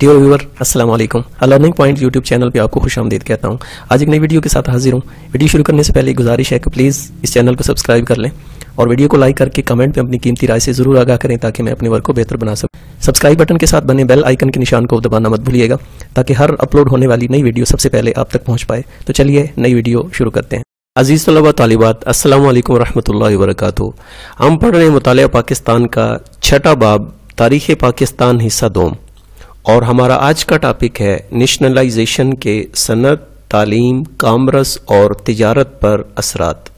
Dear viewer अस्सलाम वालेकुम learning point YouTube channel पे आपको खुश आमदीद कहता हूँ। आज एक नई वीडियो के साथ हाजिर हूँ। वीडियो शुरू करने से पहले गुजारिश है कि प्लीज़ इस चैनल को सब्सक्राइब कर लें और वीडियो को लाइक करके कमेंट में अपनी कीमती राय से ज़रूर आगाह करें ताकि मैं अपने वर्क को बेहतर बना सकूँ। सब्सक्राइब बटन के साथ बने बेल आइकन के निशान को दबाना मत भूलिएगा ताकि हर अपलोड होने वाली नई वीडियो सबसे पहले आप तक पहुँच पाए। तो चलिए नई वीडियो शुरू करते हैं। अज़ीज़ तलबा तालिबात अस्सलाम वालेकुम रहमतुल्लाहि वबरकातुहू हम पढ़ रहे हैं मुतालिया पाकिस्तान का छठा बाब, तारीख़ पाकिस्तान हिस्सा दोम और हमारा आज का टॉपिक है नेशनलाइजेशन के सनत तालीम, कामरस और तिजारत पर असरात।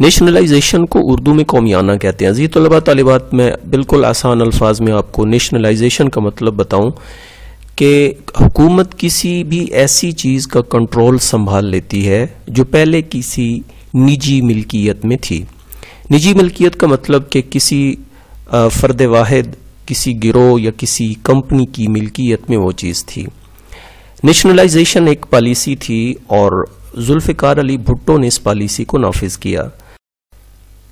नेशनलाइजेशन को उर्दू में कौमियाना कहते हैं। अजी तलबा तलबात, में बिल्कुल आसान अल्फाज में आपको नेशनलाइजेशन का मतलब बताऊँ कि हुकूमत किसी भी ऐसी चीज़ का कंट्रोल संभाल लेती है जो पहले किसी निजी मिल्कियत में थी। निजी मिल्कियत का मतलब कि किसी फ़र्द वाहिद किसी गिरोह या किसी कंपनी की मिल्कियत में वो चीज़ थी। नेशनलाइजेशन एक पॉलिसी थी और जुल्फ़िकार अली भुट्टो ने इस पॉलिसी को नाफिज किया।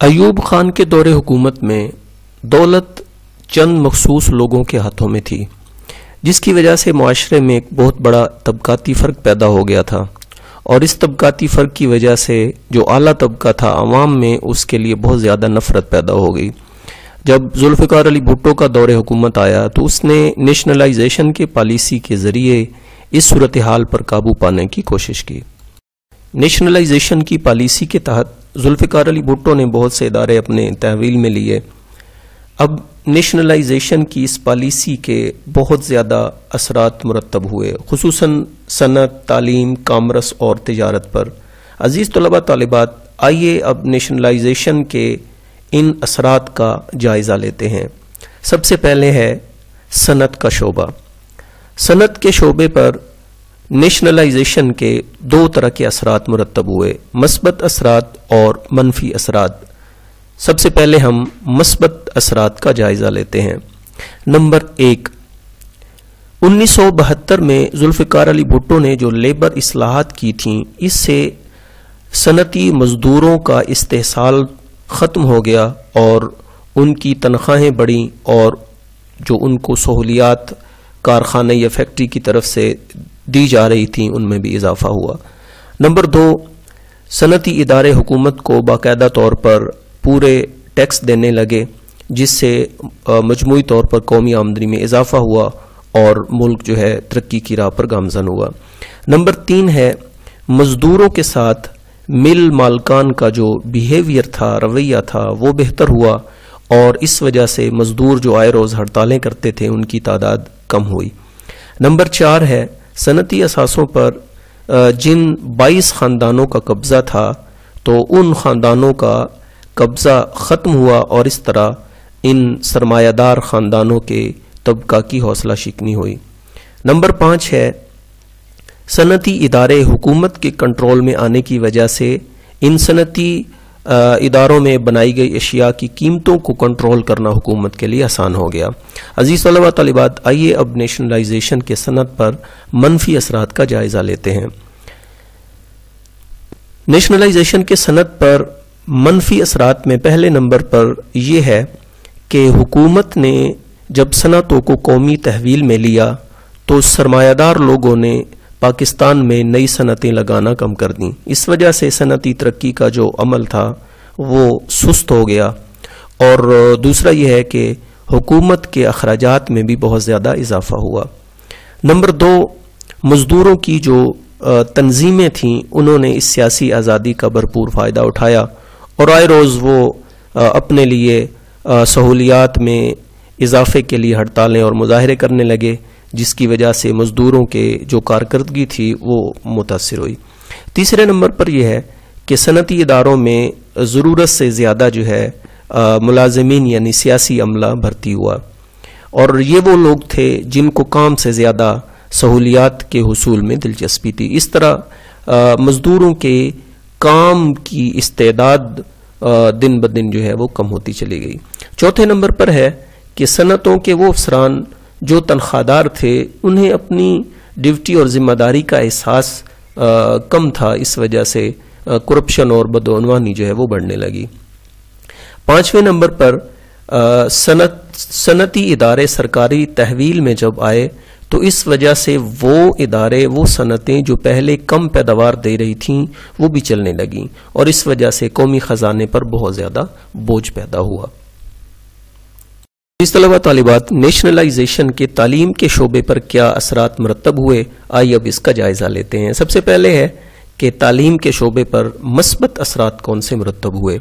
अयूब खान के दौरे हुकूमत में दौलत चंद मखसूस लोगों के हाथों में थी, जिसकी वजह से माशरे में एक बहुत बड़ा तबकाती फ़र्क पैदा हो गया था और इस तबकाती फ़र्क की वजह से जो आला तबका था आवाम में उसके लिए बहुत ज़्यादा नफरत पैदा हो गई। जब जुल्फ़िकार अली भुट्टो का दौरे हुकूमत आया तो उसने नेशनलाइजेशन के पॉलिसी के ज़रिए इस सूरत हाल पर काबू पाने की कोशिश की। नेशनलाइजेशन की पॉलिसी के तहत जुल्फ़िकार अली भुट्टो ने बहुत से इदारे अपने तहवील में लिए। अब नेशनलाइजेशन की इस पॉलिसी के बहुत ज़्यादा असरात मुरतब हुए खसूस सनत, तालीम, कामरस और तजारत पर। अज़ीज़ तलबा तलबात, आइए अब नेशनलाइजेशन के इन असरात का जायज़ा लेते हैं। सबसे पहले है सनत का शोबा। सनत के शोबे पर नेशनलाइजेशन के दो तरह के असरात मुरतब हुए, मस्बत असरात और मनफी असरात। सबसे पहले हम मस्बत असरात का जायज़ा लेते हैं। नंबर एक 1972 में जुल्फ़िकार अली भुट्टो ने जो लेबर असलाहत की थी, इससे सनती मजदूरों का इस्तेसाल ख़त्म हो गया और उनकी तनख्वाहें बढ़ी और जो उनको सहूलियात कारखाने या फैक्ट्री की तरफ़ से दी जा रही थी, उनमें भी इजाफा हुआ। नंबर दो, सनती इदारे हुकूमत को बाकायदा तौर पर पूरे टैक्स देने लगे, जिससे मजमू तौर पर कौमी आमदनी में इजाफा हुआ और मुल्क जो है तरक्की की राह पर गामजन हुआ। नंबर तीन है, मजदूरों के साथ मिल मालकान का जो बिहेवियर था, रवैया था, वो बेहतर हुआ और इस वजह से मजदूर जो आए रोज़ हड़तालें करते थे, उनकी तादाद कम हुई। नंबर चार है, सनती असासों पर जिन 22 ख़ानदानों का कब्ज़ा था तो उन ख़ानदानों का कब्ज़ा ख़त्म हुआ और इस तरह इन सरमायादार ख़ानदानों के तबका की हौसला शिकनी हुई। नंबर पाँच है सनती इदारे हुकूमत के कंट्रोल में आने की वजह से इन सनती इदारों में बनाई गई अशिया की कीमतों को कंट्रोल करना हुकूमत के लिए आसान हो गया। अज़ीज़ तलिबात आइए अब नेशनलाइजेशन के सनत पर मनफी असरात का जायज़ा लेते हैं। नेशनलाइजेशन के सनत पर मनफी असरात में पहले नंबर पर यह है कि हुकूमत ने जब सनतों को कौमी तहवील में लिया तो सरमायादार लोगों ने पाकिस्तान में नई सनतें लगाना कम कर दी। इस वजह से सनती तरक्की का जो अमल था, वो सुस्त हो गया। और दूसरा यह है कि हुकूमत के अखराज में भी बहुत ज़्यादा इजाफा हुआ। नंबर दो, मज़दूरों की जो तंजीमें थीं, उन्होंने इस सियासी आज़ादी का भरपूर फ़ायदा उठाया। और आए रोज़ वो अपने लिए सहूलियात में इजाफे के लिए हड़तालें और मुजाहरे करने लगे। जिसकी वजह से मज़दूरों के जो कारकर्दगी थी वो मुतासर हुई। तीसरे नंबर पर यह है कि सनती इदारों में ज़रूरत से ज़्यादा जो है मुलाजमीन यानी सियासी अमला भर्ती हुआ। और ये वो लोग थे जिनको काम से ज़्यादा सहूलियात के हसूल में दिलचस्पी थी। इस तरह मज़दूरों के काम की इस्तेदाद दिन ब दिन जो है वो कम होती चली गई। चौथे नंबर पर है कि सनतों के वो अफसरान जो तनख्वाहदार थे, उन्हें अपनी ड्यूटी और ज़िम्मेदारी का एहसास कम था। इस वजह से करप्शन और बदनवानी जो है वो बढ़ने लगी। पाँचवें नंबर पर सनत, सनती इदारे सरकारी तहवील में जब आए तो इस वजह से वो इदारे, वो सनतें जो पहले कम पैदावार दे रही थीं, वो भी चलने लगीं और इस वजह से कौमी खजाने पर बहुत ज़्यादा बोझ पैदा हुआ। इस तलबा तालिबात नेशनलाइजेशन के तालीम के शोबे पर क्या असरात मरतब हुए? आइए अब इसका जायज़ा लेते हैं। सबसे पहले है कि तालीम के शोबे पर मस्बत असरात कौन से मरतब हुए?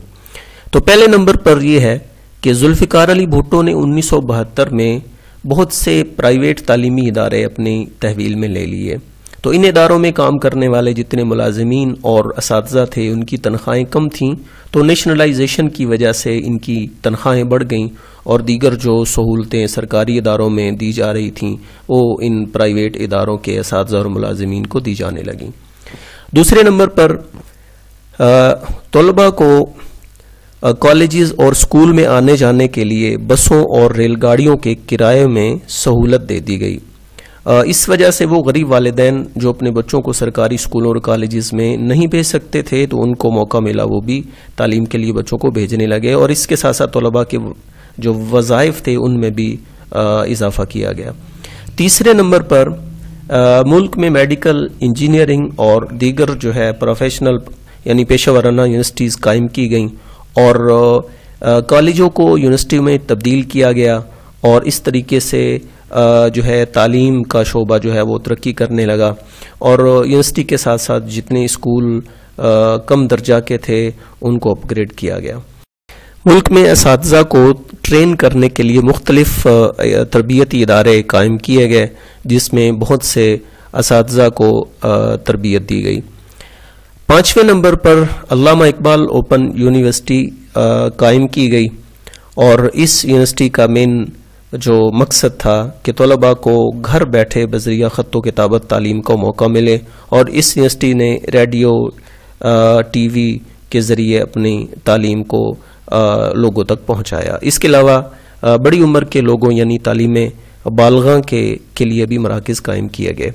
तो पहले नंबर पर यह है कि जुल्फ़िकार अली भुट्टो ने उन्नीस सौ बहत्तर में बहुत से प्राइवेट तालीमी इदारे अपनी तहवील में ले लिए। तो इन इदारों में काम करने वाले जितने मुलाजमीन और इस थे, उनकी तनख्वाहें कम थीं तो नेशनलाइजेशन की वजह से इनकी तनख्वाहें बढ़ गईं और दीगर जो सहूलतें सरकारी इदारों में दी जा रही थीं, वो इन प्राइवेट इदारों के इस और मुलाजमीन को दी जाने लगीं। दूसरे नंबर पर तलबा को कॉलेजेस और स्कूल में आने जाने के लिए बसों और रेलगाड़ियों के किराए में सहूलत दे दी गई। इस वजह से वो गरीब वालदेन जो अपने बच्चों को सरकारी स्कूलों और कॉलेजेस में नहीं भेज सकते थे तो उनको मौका मिला वो भी तालीम के लिए बच्चों को भेजने लगे। और इसके साथ साथ तलबा के जो वज़ाइफ थे उनमें भी इजाफा किया गया। तीसरे नंबर पर आ, मुल्क में मेडिकल इंजीनियरिंग और दीगर जो है प्रोफेशनल यानी पेशा वाराना यूनिवर्सिटीज़ कायम की गई और कॉलेजों को यूनिवर्सिटी में तब्दील किया गया और इस तरीके से जो है तालीम का शोबा जो है वो तरक्की करने लगा और यूनिवर्सिटी के साथ साथ जितने स्कूल कम दर्जा के थे उनको अपग्रेड किया गया। मुल्क में इस को ट्रेन करने के लिए मुख्तलिफ़ तरबियती इदारे कायम किए गए, जिसमें बहुत से इस को तरबियत दी गई। पाँचवें नंबर पर अल्लामा इकबाल ओपन यूनिवर्सिटी कायम की गई और इस यूनिवर्सिटी का मेन जो मकसद था कि तलबा को घर बैठे बजरिया ख़त किताबत तालीम का मौका मिले और इस यूनिवर्सिटी ने रेडियो टी वी के ज़रिए अपनी तालीम को लोगों तक पहुँचाया। इसके अलावा बड़ी उम्र के लोगों यानी तालीम बालगा के, के लिए भी मराकज कायम किए गए।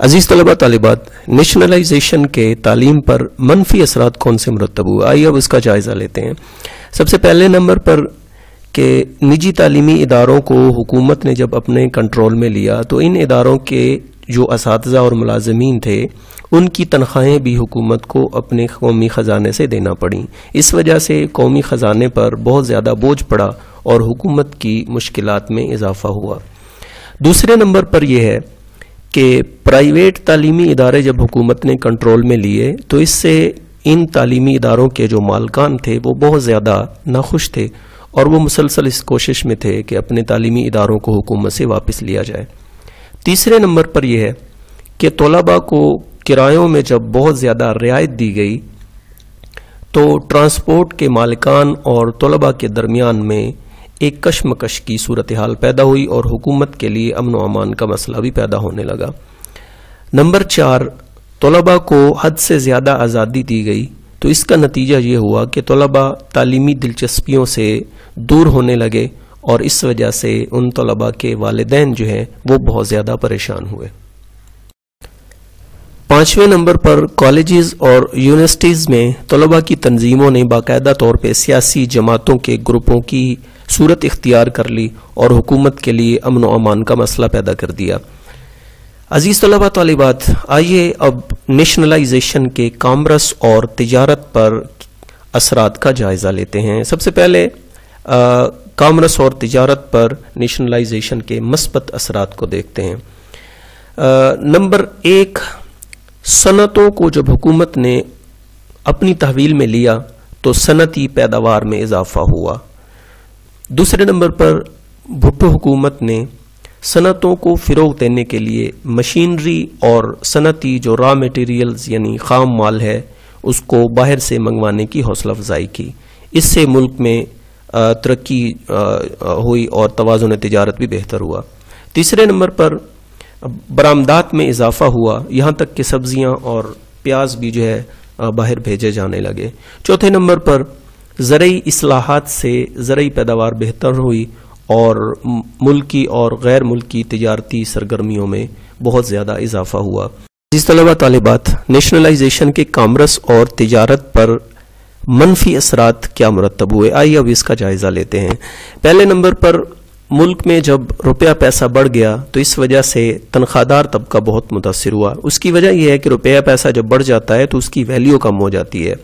अज़ीज़ तलबा तालिबात नेशनलाइजेशन के तालीम पर मनफी असरात कौन से मरतब हुए? आइए अब इसका जायज़ा लेते हैं। सबसे पहले नंबर पर के निजी तालीमी इदारों को हुकूमत ने जब अपने कंट्रोल में लिया तो इन इदारों के जो इस और मुलाजमीन थे उनकी तनख्वाहें भी हुकूमत को अपने कौमी ख़जाने से देना पड़ी। इस वजह से कौमी ख़जाने पर बहुत ज़्यादा बोझ पड़ा और हुकूमत की मुश्किल में इजाफा हुआ। दूसरे नंबर पर यह है कि प्राइवेट तालीमी इदारे जब हुकूमत ने कंट्रोल में लिए तो इससे इन तालीमी इदारों के जो मालकान थे, वो बहुत ज़्यादा नाखुश थे और वो मुसलसल इस कोशिश में थे कि अपने तालीमी इदारों को हुकूमत से वापस लिया जाए। तीसरे नंबर पर यह है कि तलबा को किरायों में जब बहुत ज़्यादा रियायत दी गई तो ट्रांसपोर्ट के मालिकान और तलबा के दरमियान में एक कशमकश की सूरत हाल पैदा हुई और हुकूमत के लिए अमन अमान का मसला भी पैदा होने लगा। नंबर चार, तलबा को हद से ज़्यादा आज़ादी दी गई तो इसका नतीजा ये हुआ कि तलबा तालीमी दिलचस्पियों से दूर होने लगे और इस वजह से उन तलबा के वालदेन जो हैं, वो बहुत ज़्यादा परेशान हुए। पाँचवें नंबर पर कॉलेजेस और यूनिवर्सिटीज़ में तलबा की तंजीमों ने बाकायदा तौर पर सियासी जमातों के ग्रुपों की सूरत इख्तियार कर ली और हुकूमत के लिए अमन अमान का मसला पैदा कर दिया। अज़ीज़ तलबा तलबात, आइए अब नेशनलाइजेशन के कामरस और तजारत पर असरात का जायज़ा लेते हैं। सबसे पहले कामरस और तजारत पर नेशनलाइजेशन के मस्बत असरात को देखते हैं। नंबर एक सनतों को जब हुकूमत ने अपनी तहवील में लिया तो सनती पैदावार में इजाफा हुआ। दूसरे नंबर पर भुट्टो हुकूमत ने सनतों को फ़रोग देने के लिए मशीनरी और सनती जो रॉ मटेरियल्स यानी खाम माल है, उसको बाहर से मंगवाने की हौसला अफजाई की। इससे मुल्क में तरक्की हुई और तोज़ुन तजारत भी बेहतर हुआ। तीसरे नंबर पर बरामदात में इजाफा हुआ। यहाँ तक कि सब्ज़ियाँ और प्याज भी जो है बाहर भेजे जाने लगे। चौथे नंबर पर ज़रूरी असलाहत से ज़रूरी पैदावार बेहतर हुई और मुल्की और गैर मुल्की तजारती सरगर्मियों में बहुत ज़्यादा इजाफा हुआ। जिस तलबा तालिबात, नेशनलाइजेशन के कामरस और तजारत पर मनफी असरात क्या मुरतब हुए? आइए अब इसका जायज़ा लेते हैं। पहले नंबर पर मुल्क में जब रुपया पैसा बढ़ गया तो इस वजह से तनख्वाहदार तबका बहुत मुतासर हुआ। उसकी वजह यह है कि रुपया पैसा जब बढ़ जाता है तो उसकी वैल्यू कम हो जाती है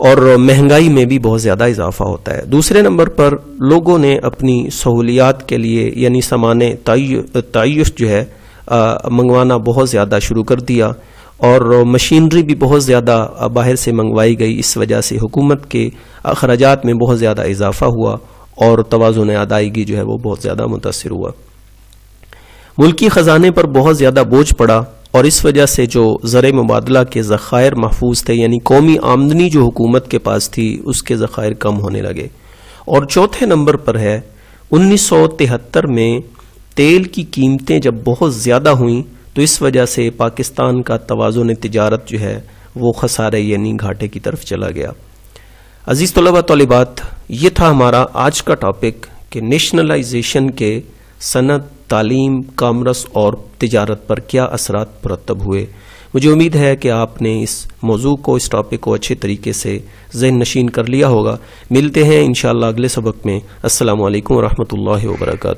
और महँगाई में भी बहुत ज़्यादा इजाफा होता है। दूसरे नंबर पर लोगों ने अपनी सहूलियात के लिए, यानी सामान तयश जो है मंगवाना बहुत ज़्यादा शुरू कर दिया और मशीनरी भी बहुत ज़्यादा बाहर से मंगवाई गई। इस वजह से हुकूमत के अखराज में बहुत ज़्यादा इजाफा हुआ और तोज़ुन अदायगी जो है वो बहुत ज़्यादा मुतासर हुआ। मुल्की ख़जाने पर बहुत ज़्यादा बोझ पड़ा और इस वजह से जो ज़र मुबादला के ज़ख़ायर महफूज थे, यानी कौमी आमदनी जो हुकूमत के पास थी, उसके ज़ख़ायर कम होने लगे। और चौथे नंबर पर है, उन्नीस सौ तिहत्तर में तेल की कीमतें जब बहुत ज़्यादा हुई तो इस वजह से पाकिस्तान का तोज़ुन तजारत जो है, वो खसारे, यानी घाटे की तरफ़ चला गया। अज़ीज़ तलबा तलबात ये था हमारा आज का टॉपिक कि नेशनलाइजेशन के सनत तालीम, कामरस और तजारत पर क्या असरात मुरतब हुए। मुझे उम्मीद है कि आपने इस मौजू को, इस टॉपिक को अच्छे तरीके से जहन नशीन कर लिया होगा। मिलते हैं इन अगले सबक में। असल वरहमल वर्का